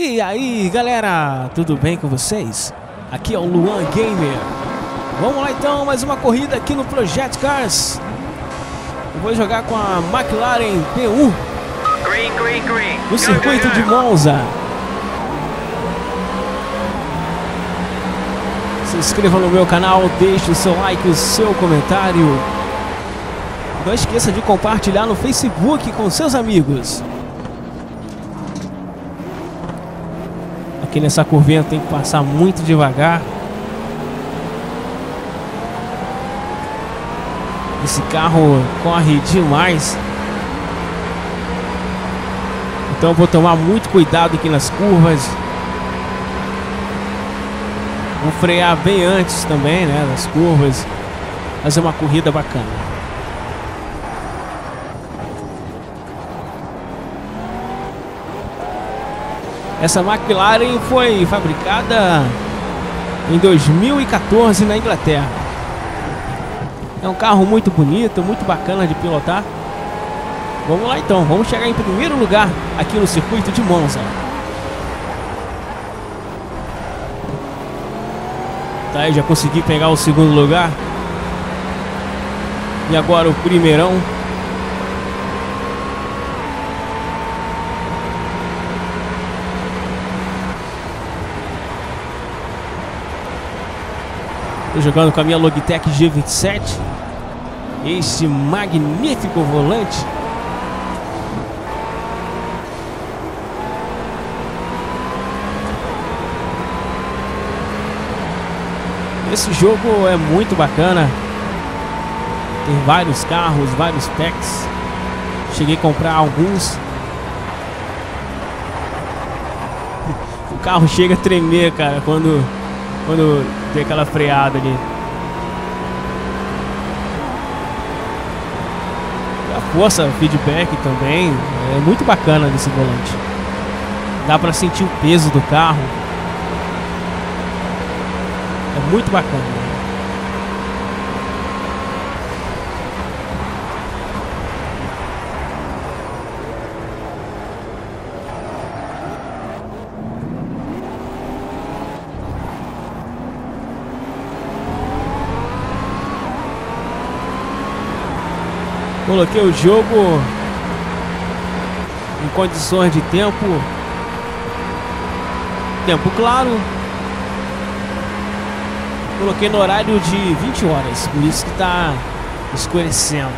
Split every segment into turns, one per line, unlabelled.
E aí galera, tudo bem com vocês? Aqui é o Luan Gamer. Vamos lá então, mais uma corrida aqui no Project Cars. Eu vou jogar com a McLaren P1
Green, green, green.
no circuito de Monza. Se inscreva no meu canal, deixe o seu like, o seu comentário. Não esqueça de compartilhar no Facebook com seus amigos. Aqui nessa curvinha tem que passar muito devagar. Esse carro corre demais. Então vou tomar muito cuidado aqui nas curvas. Vou frear bem antes também, né, nas curvas. Fazer uma corrida bacana. Essa McLaren foi fabricada em 2014 na Inglaterra. É um carro muito bonito, muito bacana de pilotar. Vamos lá então, vamos chegar em primeiro lugar aqui no circuito de Monza. Tá, eu já consegui pegar o segundo lugar. E agora o primeirão. Tô jogando com a minha Logitech G27. Este magnífico volante. Esse jogo é muito bacana. Tem vários carros, vários packs. Cheguei a comprar alguns. O carro chega a tremer, cara, quando quando tem aquela freada ali. A força, feedback também é muito bacana desse volante. Dá pra sentir o peso do carro. É muito bacana. Coloquei o jogo em condições de tempo tempo claro. Coloquei no horário de 20 horas, por isso que está escurecendo.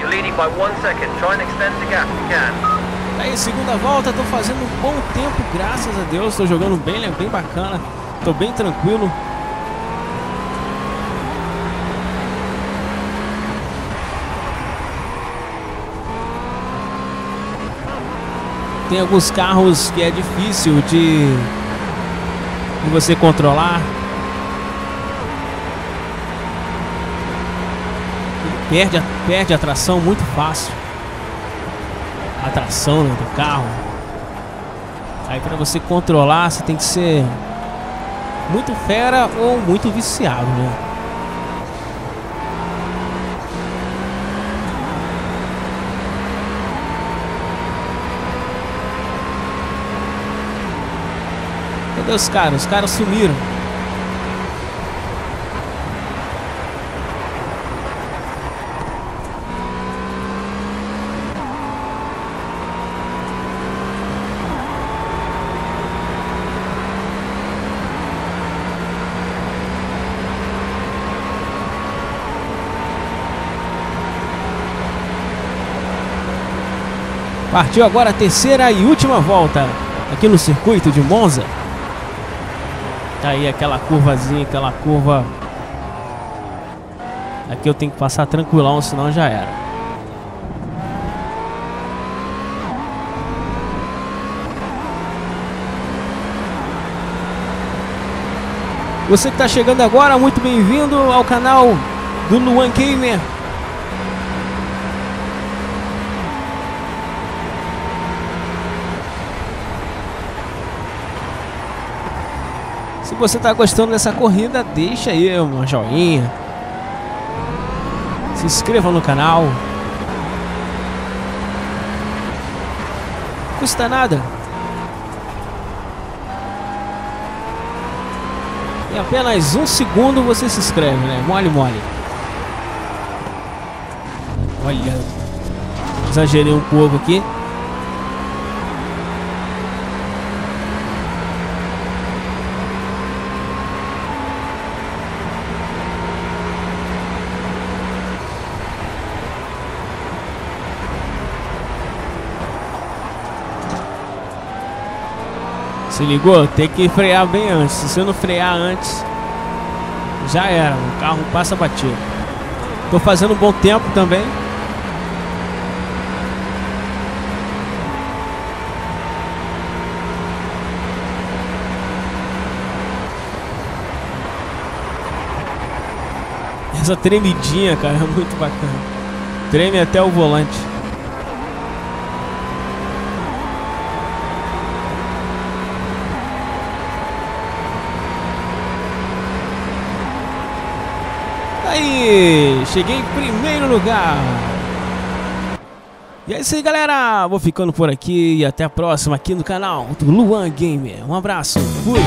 You're leading by one second. Try and extend the gap if you can.
Aí, segunda volta, tô fazendo um bom tempo, graças a Deus. Tô jogando bem, é bem bacana. Tô bem tranquilo. Tem alguns carros que é difícil de, de você controlar. Perde a, perde a tração muito fácil. A tração né, do carro. Aí para você controlar, você tem que ser muito fera ou muito viciado, né? Cadê os caras? Os caras sumiram. Partiu agora a terceira e última volta aqui no circuito de Monza. Tá aí aquela curvazinha, aquela curva. Aqui eu tenho que passar tranquilão, senão já era. Você que está chegando agora, muito bem-vindo ao canal do Luan Gamer. Se você está gostando dessa corrida, deixa aí um joinha. Se inscreva no canal. Custa nada. Em apenas um segundo você se inscreve, né? Mole, mole. Olha. Exagerei um pouco aqui. Se ligou? Tem que frear bem antes. Se você não frear antes, já era. O carro passa batido. Tô fazendo um bom tempo também. Essa tremidinha, cara, é muito bacana. Treme até o volante. Aí, cheguei em primeiro lugar. E é isso aí, galera. Vou ficando por aqui e até a próxima aqui no canal do Luan Gamer. Um abraço, fui.